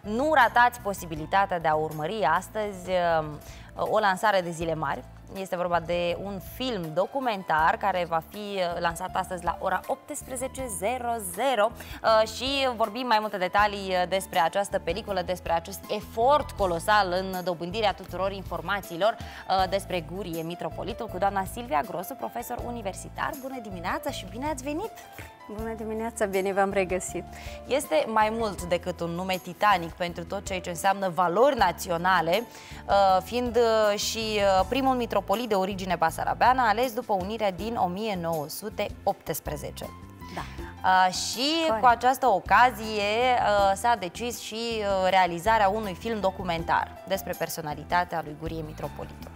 Nu ratați posibilitatea de a urmări astăzi uh, o lansare de zile mari. Este vorba de un film documentar care va fi uh, lansat astăzi la ora 18.00 uh, și vorbim mai multe detalii despre această peliculă, despre acest efort colosal în dobândirea tuturor informațiilor despre Gurie Mitropolitul cu doamna Silvia Grosu, profesor universitar. Bună dimineața și bine ați venit! Bună dimineața, bine v-am regăsit! Este mai mult decât un nume titanic pentru tot ceea ce înseamnă valori naționale, uh, fiind uh, și uh, primul mitropolit de origine basarabeană ales după unirea din 1918. Da. Uh, și Corect. cu această ocazie uh, s-a decis și uh, realizarea unui film documentar despre personalitatea lui Gurie Mitropolitul.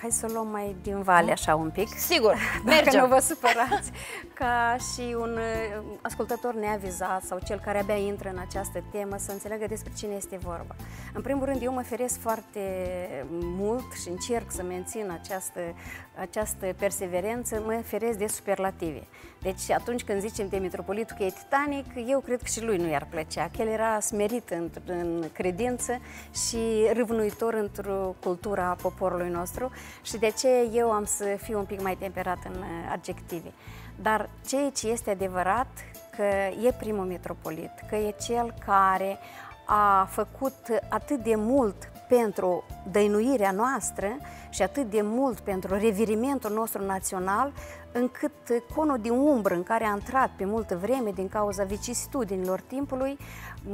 Hai să o luăm mai din vale așa un pic. Sigur, mergem. Dacă nu vă supărați. Ca și un uh, ascultător neavizat sau cel care abia intră în această temă să înțeleagă despre cine este vorba. În primul rând, eu mă feresc foarte mult și încerc să mențin această, această perseverență, mă feresc de superlative. Deci atunci când zicem de Mitropolitul că e titanic, eu cred că și lui nu i-ar plăcea, că el era smerit în, în credință și râvnuitor într-o cultura poporului nostru și de ce eu am să fiu un pic mai temperat în uh, adjective. Dar ceea ce este adevărat că e primul metropolit, că e cel care a făcut atât de mult pentru dăinuirea noastră și atât de mult pentru revirimentul nostru național, încât conul din umbră în care a intrat pe multă vreme din cauza vicisitudinilor timpului,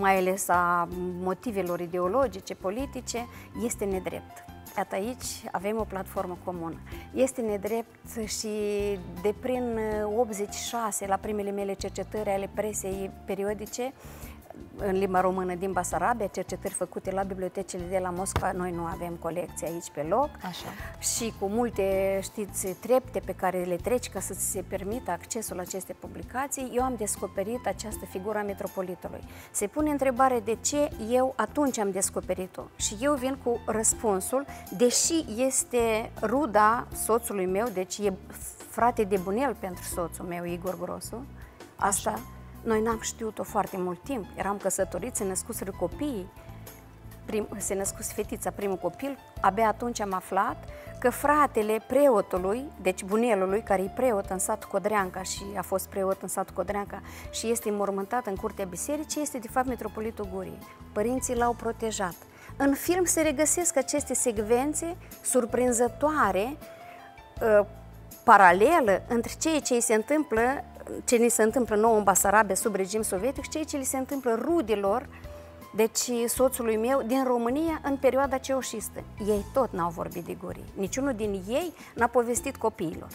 mai ales a motivelor ideologice, politice, este nedrept. Iată aici avem o platformă comună. Este nedrept și de prin 86, la primele mele cercetări ale presei periodice, în limba română din Basarabia, cercetări făcute la bibliotecile de la Moscova. Noi nu avem colecție aici pe loc. Așa. Și cu multe, știți, trepte pe care le treci ca să ți se permită accesul la aceste publicații, eu am descoperit această figură a metropolitului. Se pune întrebare de ce eu atunci am descoperit-o. Și eu vin cu răspunsul, deși este ruda soțului meu, deci e frate de bunel pentru soțul meu, Igor Grosu, asta Așa noi n-am știut-o foarte mult timp. Eram căsătoriți, se născuseră copiii, prim, se născuse fetița, primul copil. Abia atunci am aflat că fratele preotului, deci bunelului, care e preot în satul Codreanca și a fost preot în satul Codreanca și este înmormântat în curtea bisericii, este de fapt metropolitul Gurii. Părinții l-au protejat. În film se regăsesc aceste secvențe surprinzătoare, uh, paralelă între ceea ce se întâmplă ce ni se întâmplă nou în Basarabia sub regim sovietic și ceea ce li se întâmplă rudilor, deci soțului meu, din România în perioada ceoșistă. Ei tot n-au vorbit de gurii. Niciunul din ei n-a povestit copiilor.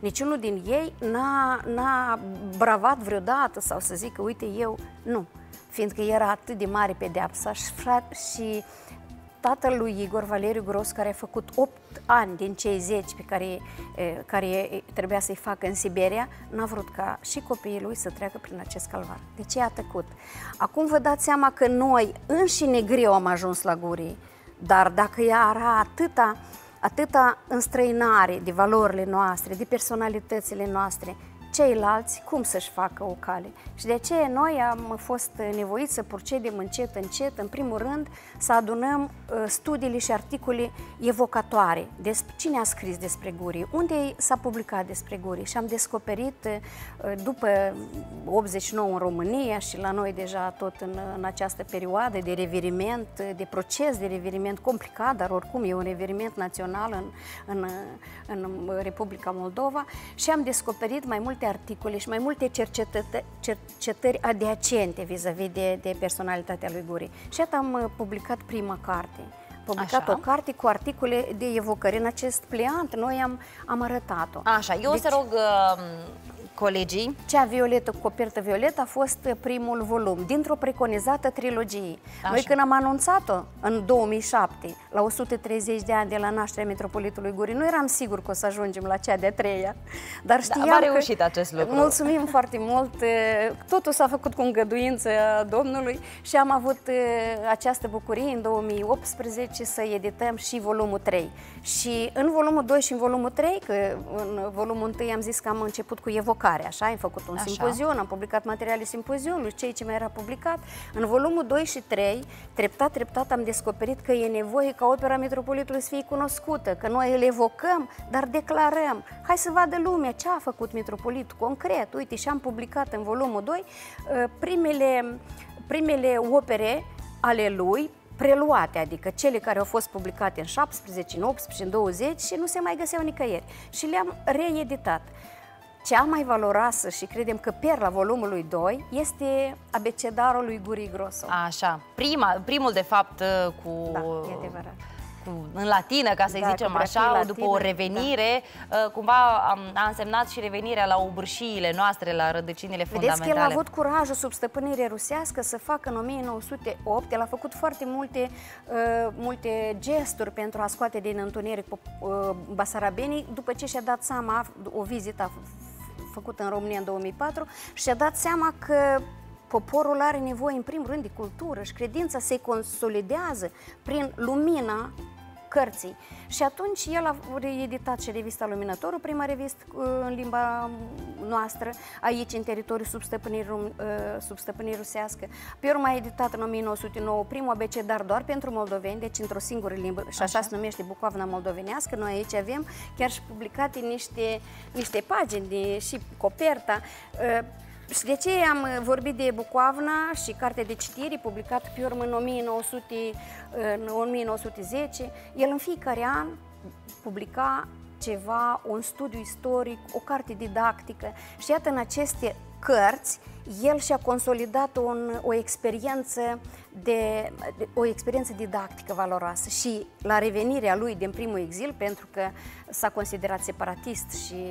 Niciunul din ei n-a, n-a bravat vreodată sau să zică, uite, eu, nu. Fiindcă era atât de mare pedeapsa și, și tatăl lui Igor Valeriu Gros, care a făcut 8 ani din cei 10 pe care, care trebuia să-i facă în Siberia, n-a vrut ca și copiii lui să treacă prin acest calvar. De ce a tăcut? Acum vă dați seama că noi înșine greu am ajuns la gurii, dar dacă ea era atâta, atâta înstrăinare de valorile noastre, de personalitățile noastre, ceilalți cum să-și facă o cale. Și de aceea noi am fost nevoiți să procedem încet, încet, în primul rând să adunăm uh, studiile și articole evocatoare. Despre cine a scris despre gurii, unde s-a publicat despre gurii și am descoperit uh, după 89 în România și la noi deja tot în, în această perioadă de reviriment, de proces de reviriment complicat, dar oricum e un reviriment național în, în, în Republica Moldova și am descoperit mai multe articole și mai multe cercetări adiacente vis-a-vis -vis de, de personalitatea lui Guri. Și atât am uh, publicat prima carte publicat Așa. o carte cu articole de evocări în acest pliant. Noi am, am arătat-o. Așa, eu deci, o să deci- rog uh, colegii. Cea violetă cu copertă violetă a fost primul volum dintr-o preconizată trilogie. Așa. Noi când am anunțat-o în 2007, la 130 de ani de la nașterea Metropolitului Gurii, nu eram sigur că o să ajungem la cea de-a treia. Dar da, știam da, a reușit că... acest lucru. Mulțumim foarte mult. Totul s-a făcut cu îngăduință Domnului și am avut această bucurie în 2018 să edităm și volumul 3. Și în volumul 2 și în volumul 3, că în volumul 1 am zis că am început cu evocare publicare, așa, am făcut un așa. simpozion, am publicat materiale simpozionului, cei ce mai era publicat. În volumul 2 și 3, treptat, treptat am descoperit că e nevoie ca opera Metropolitului să fie cunoscută, că noi îl evocăm, dar declarăm. Hai să vadă lumea ce a făcut Metropolit concret. Uite, și am publicat în volumul 2 uh, primele, primele opere ale lui, preluate, adică cele care au fost publicate în 17, în 18, în 20 și nu se mai găseau nicăieri. Și le-am reeditat. Cea mai valoroasă și credem că perla volumului 2 este abecedarul lui Guri Grosso. Așa, Prima, primul de fapt cu... Da, e adevărat cu, în latină, ca să-i da, zicem așa, latină, după o revenire, da. Uh, cumva a, a însemnat și revenirea la obârșiile noastre, la rădăcinile fundamentale. Vedeți că el a avut curajul sub stăpânire rusească să facă în 1908, el a făcut foarte multe, uh, multe gesturi pentru a scoate din întuneric uh, basarabenii, după ce și-a dat seama, o vizită făcută în România în 2004, și-a dat seama că poporul are nevoie, în primul rând, de cultură și credința se consolidează prin lumina cărții. Și atunci el a reeditat și revista Luminătorul, prima revistă uh, în limba noastră, aici în teritoriul sub stăpânire, uh, sub stăpânire rusească. Pe urmă a editat în 1909 primul abecedar doar pentru moldoveni, deci într-o singură limbă, și așa, așa se numește Bucovna moldovenească. Noi aici avem chiar și publicate niște, niște pagini de, și coperta. Uh, și de ce am uh, vorbit de Bucoavna și carte de citire publicată pe urmă în, 1900, în 1910? El în fiecare an publica ceva, un studiu istoric, o carte didactică și iată în aceste cărți el și-a consolidat un, o experiență de, de, o experiență didactică valoroasă și la revenirea lui din primul exil, pentru că s-a considerat separatist și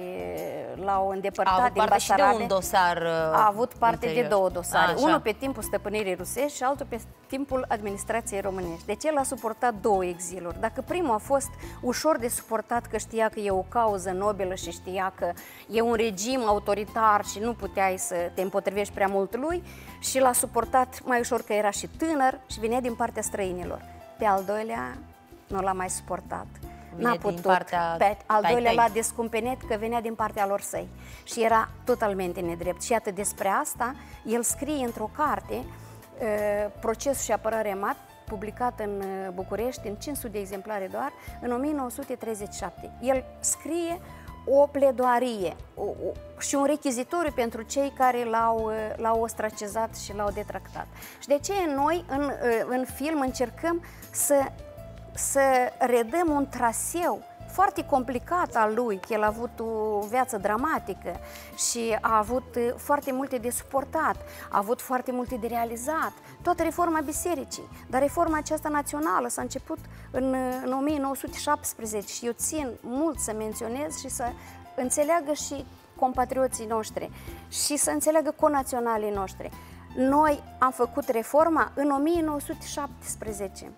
l-au îndepărtat din Basarabe. de un dosar uh, A avut parte interior. de două dosare. A, Unul pe timpul stăpânirii rusești și altul pe timpul administrației românești. Deci el a suportat două exiluri. Dacă primul a fost ușor de suportat că știa că e o cauză nobilă și știa că e un regim autoritar și nu puteai să te împotrivești prea mult lui și l-a suportat mai ușor că era și tânăr și venea din partea străinilor. Pe al doilea nu l-a mai suportat. N-a putut. Partea pe al doilea l-a descumpenit că venea din partea lor săi și era totalmente nedrept. Și atât despre asta, el scrie într-o carte uh, Procesul și apărare mat, publicat în uh, București, în 500 de exemplare doar, în 1937. El scrie o pledoarie o, o, și un rechizitoriu pentru cei care l-au, l-au ostracizat și l-au detractat. Și de ce noi în, în film încercăm să, să redăm un traseu foarte complicat al lui, că el a avut o viață dramatică și a avut foarte multe de suportat, a avut foarte multe de realizat, toată reforma bisericii. Dar reforma aceasta națională s-a început în, în 1917 și eu țin mult să menționez și să înțeleagă și compatrioții noștri și să înțeleagă conaționalii noștri. Noi am făcut reforma în 1917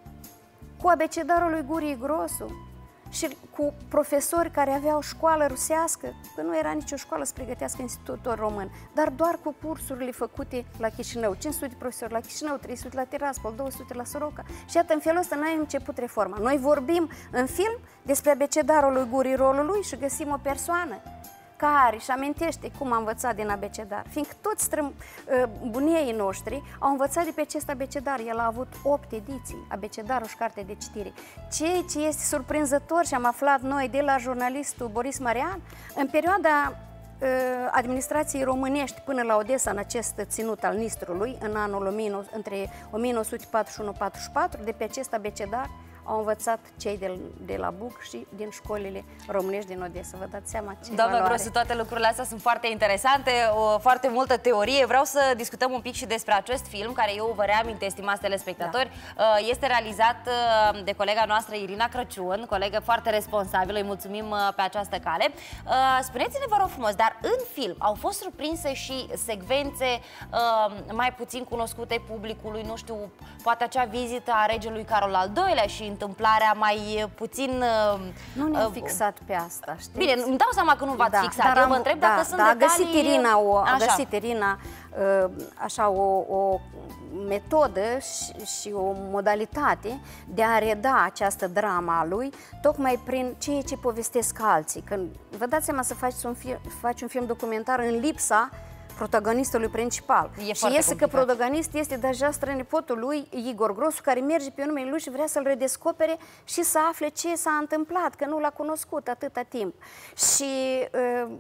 cu abecedarul lui Gurii Grosu, și cu profesori care aveau școală rusească, că nu era nicio școală să pregătească institutul român, dar doar cu cursurile făcute la Chișinău. 500 de profesori la Chișinău, 300 la Tiraspol, 200 la Soroca. Și iată, în felul ăsta noi am început reforma. Noi vorbim în film despre abecedarul lui Gurii rolului și găsim o persoană care își amintește cum a învățat din abecedar, fiindcă toți strâm, ă, bunieii noștri au învățat de pe acest abecedar. El a avut 8 ediții, abecedarul și carte de citire. Ceea ce este surprinzător și am aflat noi de la jurnalistul Boris Marian, în perioada ă, administrației românești până la Odessa în acest ținut al Nistrului, în anul 19, între 1941-44, de pe acest abecedar, au învățat cei de, de la Buc și din școlile românești din Odessa. Vă dați seama ce Doamna Grosu, toate lucrurile astea sunt foarte interesante, o, foarte multă teorie. Vreau să discutăm un pic și despre acest film, care eu vă reaminte, estimați telespectatori, da. Uh, este realizat uh, de colega noastră Irina Crăciun, colegă foarte responsabilă, îi mulțumim uh, pe această cale. Spuneți-ne, vă rog frumos, dar în film au fost surprinse și secvențe mai puțin cunoscute publicului, nu știu, poate acea vizită a regelui Carol al II-lea și întâmplarea mai puțin... Nu ne-am uh, fixat pe asta, știți? Bine, îmi dau seama că nu v-ați da, fixat. Eu am, vă întreb da, dacă sunt da, detalii... A găsit Irina, o, a găsit Irina uh, așa o, o metodă și, și o modalitate de a reda această drama a lui, tocmai prin ceea ce povestesc alții. Când vă dați seama să faci un film, faci un film documentar în lipsa protagonistului principal. E și iese că protagonist este deja strănipotul lui, Igor Grosu, care merge pe numele lui și vrea să-l redescopere și să afle ce s-a întâmplat, că nu l-a cunoscut atâta timp. Și uh,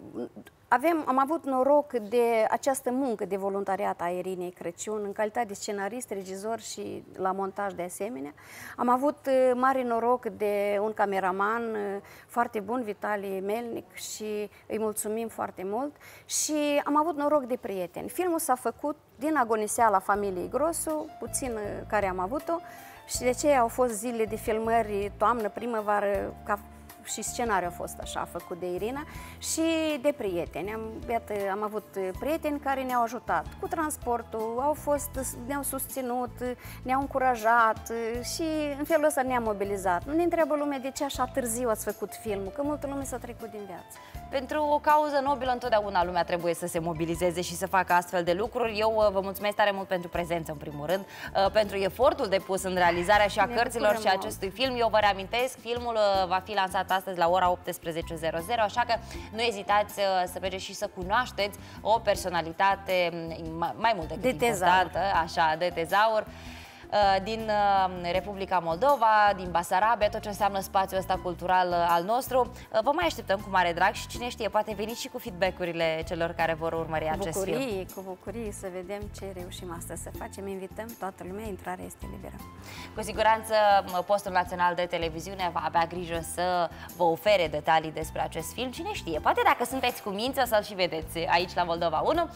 avem, am avut noroc de această muncă de voluntariat a Irinei Crăciun, în calitate de scenarist, regizor și la montaj de asemenea. Am avut uh, mare noroc de un cameraman uh, foarte bun, Vitalie Melnic, și îi mulțumim foarte mult. Și am avut noroc de prieteni. Filmul s-a făcut din agoniseala familiei Grosu, puțin uh, care am avut-o, și de ce au fost zile de filmări toamnă, primăvară, ca și scenariul a fost așa făcut de Irina și de prieteni. Am, iată, am avut prieteni care ne-au ajutat cu transportul, au fost, ne-au susținut, ne-au încurajat și în felul ăsta ne-am mobilizat. Nu ne întreabă lumea de ce așa târziu ați făcut filmul, că multă lume s-a trecut din viață. Pentru o cauză nobilă întotdeauna lumea trebuie să se mobilizeze și să facă astfel de lucruri. Eu uh, vă mulțumesc tare mult pentru prezență, în primul rând, uh, pentru efortul depus în realizarea și a ne cărților și a acestui film. Eu vă reamintesc, filmul uh, va fi lansat astăzi la ora 18.00, așa că nu ezitați să mergeți și să cunoașteți o personalitate mm, mai mult decât de importantă, așa, de tezaur. Uh, din uh, Republica Moldova, din Basarabia, tot ce înseamnă spațiul ăsta cultural uh, al nostru. Vă mai așteptăm cu mare drag și cine știe, poate veniți și cu feedback-urile celor care vor urmări cu acest bucurie, film. Cu bucurie să vedem ce reușim astăzi să facem. Invităm toată lumea, intrarea este liberă. Cu siguranță Postul Național de Televiziune va avea grijă să vă ofere detalii despre acest film. Cine știe, poate dacă sunteți cu mință să-l și vedeți aici la Moldova 1.